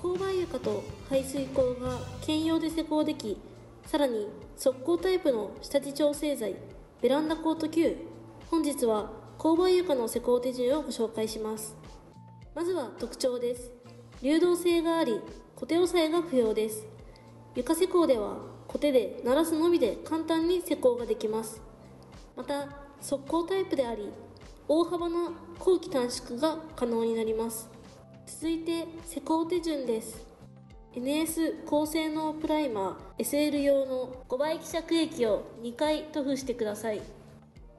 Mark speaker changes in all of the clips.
Speaker 1: 勾配床と排水口が兼用で施工できさらに速攻タイプの下地調整剤ベランダコート Q 本日は勾配床の施工手順をご紹介します。まずは特徴です。流動性がありコテ押さえが不要です。床施工ではコテで鳴らすのみで簡単に施工ができます。また速攻タイプであり大幅な後期短縮が可能になります。続いて施工手順です。NS 高性能プライマー SL 用の5倍希釈液を2回塗布してください。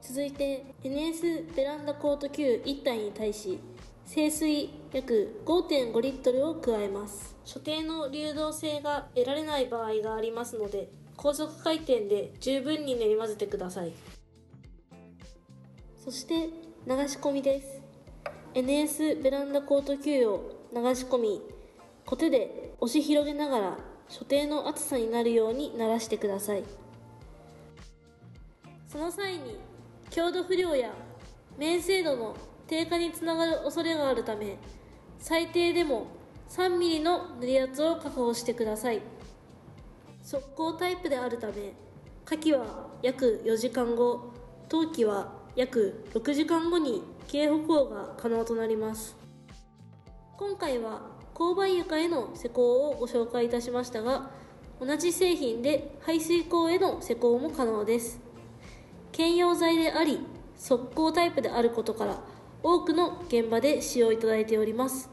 Speaker 1: 続いて NS ベランダコート Q1 体に対し清水約5.5リットルを加えます。所定の流動性が得られない場合がありますので高速回転で十分に練り混ぜてください。そして流し込みです。NS ベランダコート Q を流し込みコテで押し広げながら所定の厚さになるようにならしてください。その際に強度不良や面精度の低下につながる恐れがあるため最低でも 3mm の塗り圧を確保してください。速攻タイプであるため夏季は約4時間後冬季は約6時間後に軽歩行が可能となります今回は勾配床への施工をご紹介いたしましたが同じ製品で排水口への施工も可能です兼用材であり速攻タイプであることから多くの現場で使用いただいております。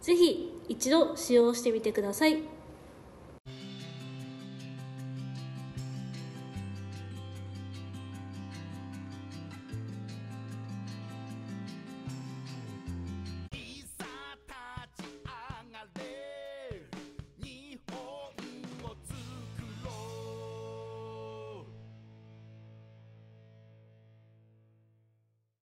Speaker 1: ぜひ一度使用してみてください。